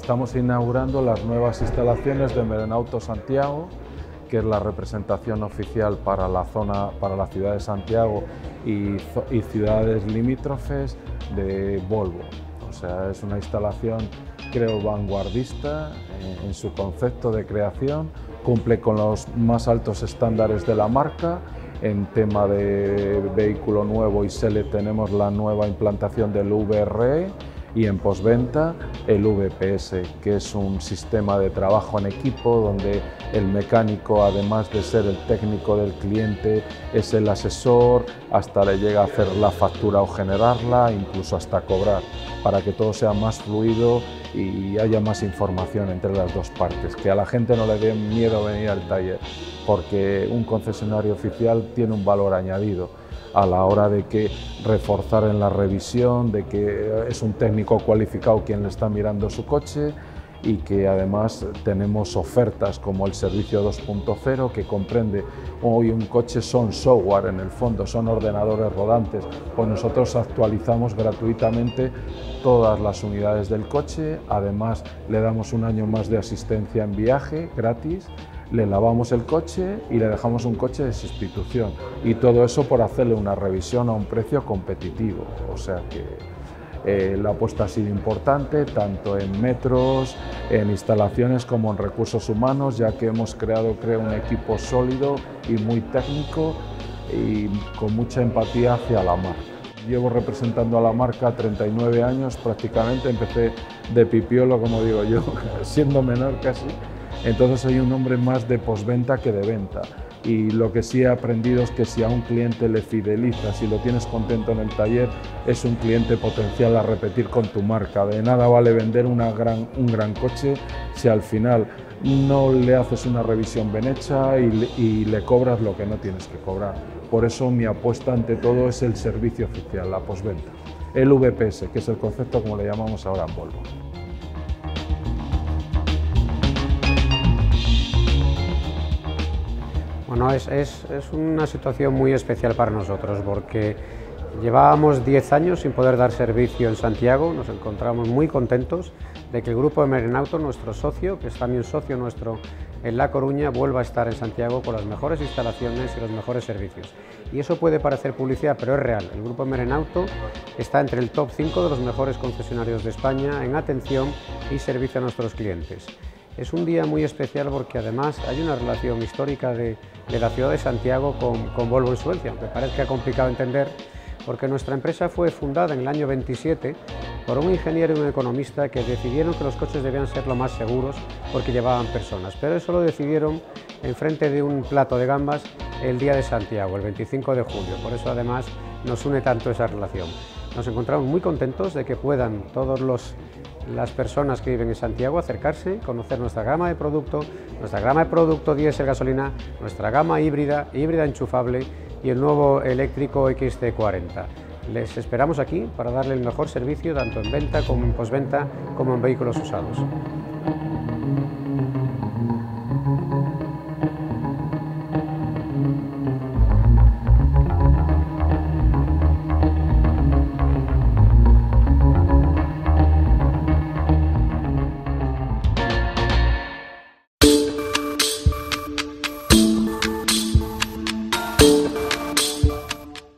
Estamos inaugurando las nuevas instalaciones de Merenauto Santiago, que es la representación oficial para la zona, para la ciudad de Santiago y, ciudades limítrofes de Volvo. O sea, es una instalación, creo, vanguardista en, en su concepto de creación, cumple con los más altos estándares de la marca en tema de vehículo nuevo y SELE tenemos la nueva implantación del VRE y en postventa el VPS, que es un sistema de trabajo en equipo donde el mecánico, además de ser el técnico del cliente, es el asesor, hasta le llega a hacer la factura o generarla, incluso hasta cobrar, para que todo sea más fluido y haya más información entre las dos partes, que a la gente no le dé miedo venir al taller, porque un concesionario oficial tiene un valor añadido a la hora de que reforzar en la revisión, de que es un técnico cualificado quien le está mirando su coche y que además tenemos ofertas como el servicio 2.0 que comprende hoy un coche son software en el fondo, son ordenadores rodantes, pues nosotros actualizamos gratuitamente todas las unidades del coche, además le damos un año más de asistencia en viaje gratis le lavamos el coche y le dejamos un coche de sustitución. Y todo eso por hacerle una revisión a un precio competitivo. O sea que eh, la apuesta ha sido importante, tanto en metros, en instalaciones como en recursos humanos, ya que hemos creado, creo, un equipo sólido y muy técnico y con mucha empatía hacia la marca. Llevo representando a la marca 39 años prácticamente, empecé de pipiolo, como digo yo, siendo menor casi, entonces soy un hombre más de posventa que de venta. Y lo que sí he aprendido es que si a un cliente le fidelizas y lo tienes contento en el taller, es un cliente potencial a repetir con tu marca. De nada vale vender un gran coche si al final no le haces una revisión bien hecha y, y le cobras lo que no tienes que cobrar. Por eso mi apuesta ante todo es el servicio oficial, la posventa. El VPS, que es el concepto como le llamamos ahora en Volvo. Bueno, es, es, una situación muy especial para nosotros porque llevábamos 10 años sin poder dar servicio en Santiago, nos encontramos muy contentos de que el grupo de Merenauto, nuestro socio, que es también socio nuestro en La Coruña, vuelva a estar en Santiago con las mejores instalaciones y los mejores servicios. Y eso puede parecer publicidad, pero es real. El grupo Merenauto está entre el top 5 de los mejores concesionarios de España en atención y servicio a nuestros clientes. Es un día muy especial porque además hay una relación histórica de, la ciudad de Santiago con, Volvo en Suecia, aunque parezca complicado entender, porque nuestra empresa fue fundada en el año 27 por un ingeniero y un economista que decidieron que los coches debían ser lo más seguros porque llevaban personas, pero eso lo decidieron en frente de un plato de gambas el día de Santiago, el 25 de julio, por eso además nos une tanto esa relación. Nos encontramos muy contentos de que puedan todos los las personas que viven en Santiago acercarse, conocer nuestra gama de producto, nuestra gama de producto diésel gasolina, nuestra gama híbrida, híbrida enchufable y el nuevo eléctrico XT40. Les esperamos aquí para darle el mejor servicio tanto en venta como en posventa como en vehículos usados.